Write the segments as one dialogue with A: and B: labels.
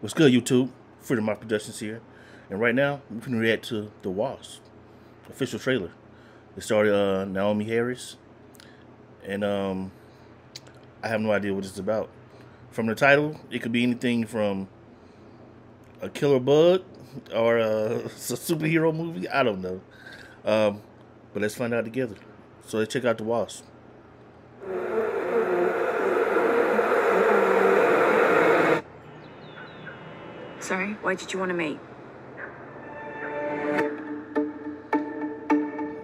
A: What's good, YouTube? Freedom Mouth Productions here. And right now, we can react to The Wasp, official trailer. It started uh, Naomie Harris. And um, I have no idea what it's about. From the title, it could be anything from a killer bug or a, a superhero movie. I don't know. Um, but let's find out together. So let's check out The Wasp.
B: Sorry, why did you want to meet?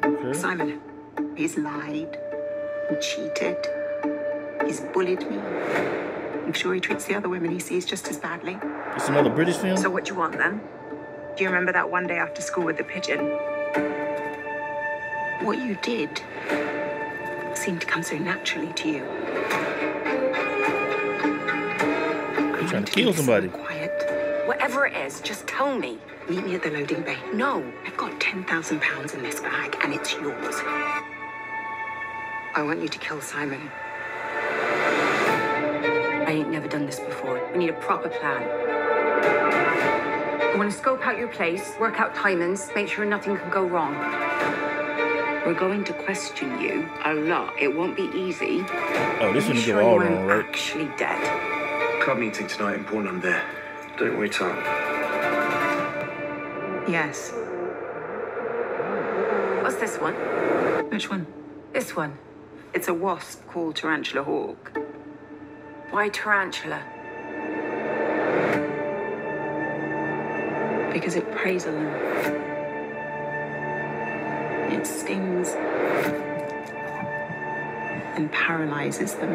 A: Okay.
C: Simon, he's lied and cheated. He's bullied me. I'm sure he treats the other women he sees just as badly.
A: It's another British film?
B: So what do you want then? Do you remember that one day after school with the pigeon?
C: What you did seemed to come so naturally to you.
A: You're trying to kill somebody.
C: Quiet.
B: Whatever it is, just tell me.
C: Meet me at the loading bay.
B: No.
C: I've got ten thousand pounds in this bag, and it's yours. I want you to kill Simon.
B: I ain't never done this before. We need a proper plan. I want to scope out your place, work out timings, make sure nothing can go wrong. We're going to question you a lot. It won't be easy.
A: Oh, this
B: Are
A: one
B: you
A: get
B: sure
A: all
B: you
A: wrong,
B: aren't
A: right?
B: actually dead?
D: Club meeting tonight in Portland there. Don't we, up.
C: Yes.
B: What's this one?
C: Which one?
B: This one.
C: It's a wasp called Tarantula Hawk.
B: Why tarantula?
C: because it preys on them. It stings and paralyzes them,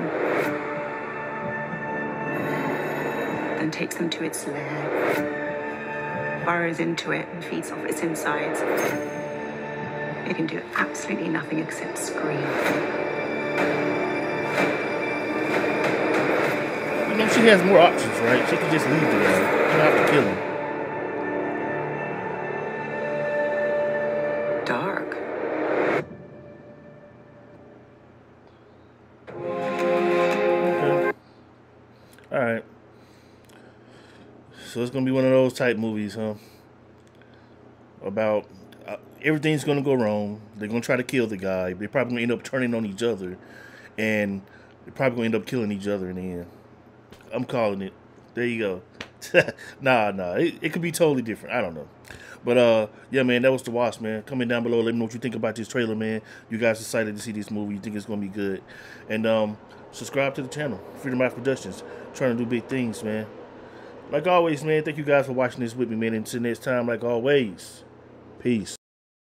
C: then takes them to its lair, burrows into it, and feeds off its insides. It can do absolutely nothing except scream.
A: You know, she has more options, right? She could just leave the guy. You don't have to kill him. All right. So it's gonna be one of those type movies, huh? About uh, everything's gonna go wrong. They're gonna try to kill the guy. They're probably gonna end up turning on each other, and they're probably gonna end up killing each other in the end. I'm calling it. There you go. nah, nah. It, it could be totally different. I don't know. But uh, yeah, man, that was the Wasp, man. Comment down below. Let me know what you think about this trailer, man. You guys excited to see this movie? You think it's gonna be good? And um, subscribe to the channel, Freedom Life Productions. Trying to do big things, man. Like always, man. Thank you guys for watching this with me, man. Until next time, like always, peace.